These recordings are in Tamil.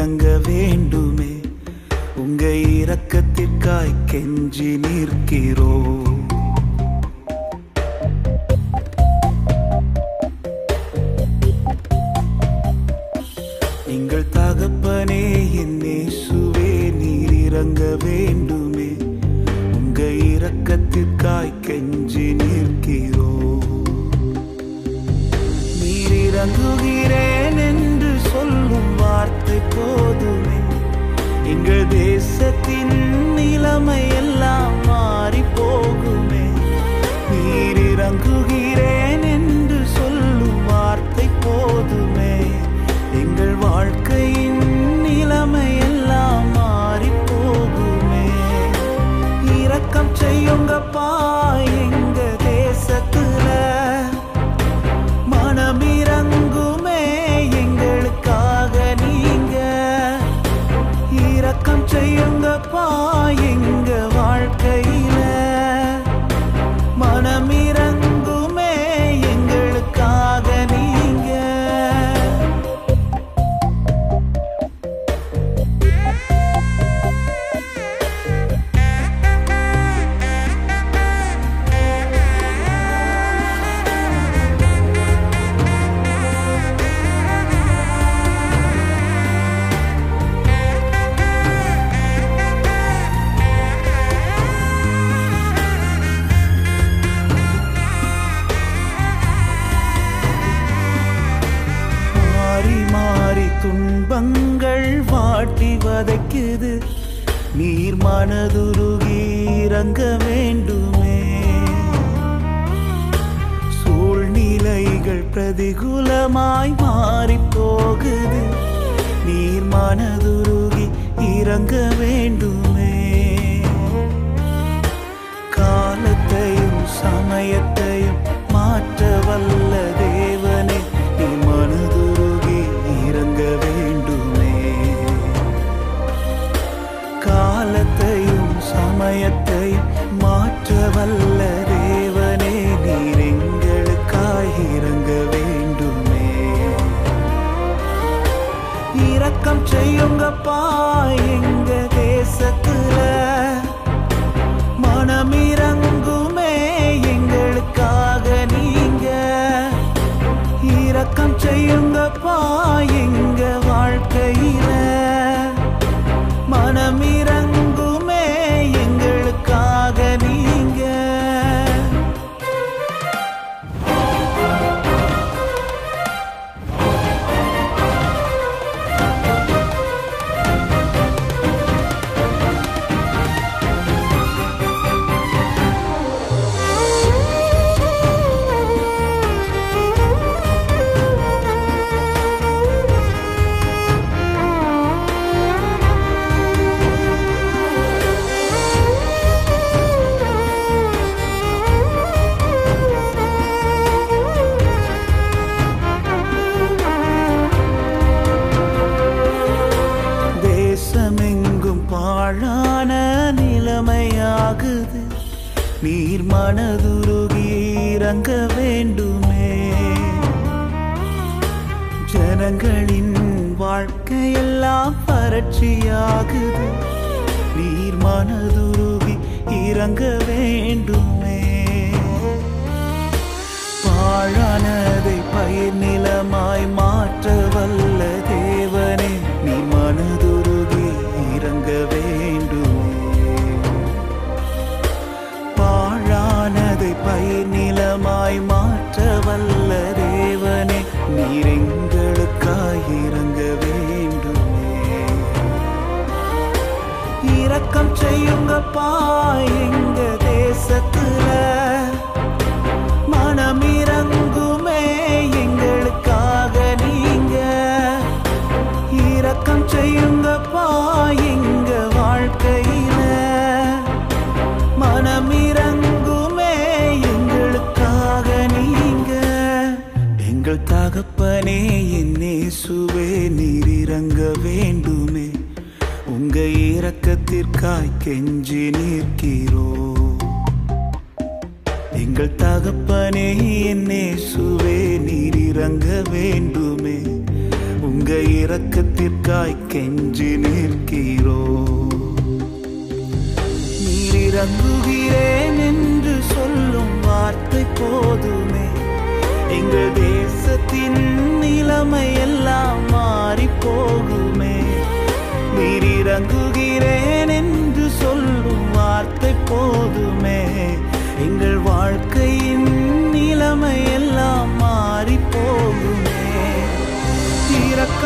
இறங்க வேண்டுமே. உங்க இரக்கத்திற்காய் கெஞ்சி நிற்கிறோ. நீங்கள் தகப்பனே என்னே சுவே நீர் இறங்க வேண்டுமே. உங்க இரக்கத்திற்காய் கெஞ்சி நிற்கிறோ. நீர் இறங்குகிறேன். மனமிறங்குமே வைக்குது. நீர் மனதுருகி இறங்க வேண்டுமே. சூழ்நிலைகள் பிரதிகூலமாய் மாறி போகுது. நீர் மனதுருகி இறங்க வேண்டுமே. காலத்தையும் சமயத்தை செய்யுங்கப்பா எங்க தேசத்துல மனமிறங்குமே எங்களுக்காக நீங்க. இரக்கம் செய்யுங்கப்பா எங்க தேசமெங்கும் நிலைமையாகுது. நீர் மனதுருகி இறங்க வேண்டுமே. ஜனங்களின் வாழ்க்கையெல்லாம் வறட்சியாகுது. நீர் மனதுருகி இறங்க வேண்டுமே. பாழான நிலமாய் மாற்ற வல்ல தேவனே நீர் எங்களுக்காய் இறங்க வேண்டுமே. இரக்கம் செய்யுங்கப்பா எங்க தேச உங்க இரக்கத்திற்காய் கெஞ்சி நிற்கிறோ? எங்கள் தகப்பனே என்னே சுவே நீர் இறங்க வேண்டுமே. உங்க இரக்கத்திற்காய் கெஞ்சி நிற்கிறோ? நீர் இறங்குகிறேன் என்று சொல்லும் வார்த்தை போதுமே. எங்கள் தேசத்தின் நிலைமை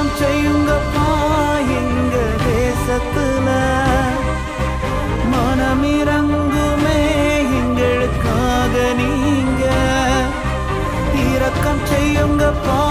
தானம் செய்யுங்கப்பா எங்க தேசத்துல. மனமிறங்குமே எங்களுக்காக நீங்க. இரக்கம் செய்யுங்கப்பா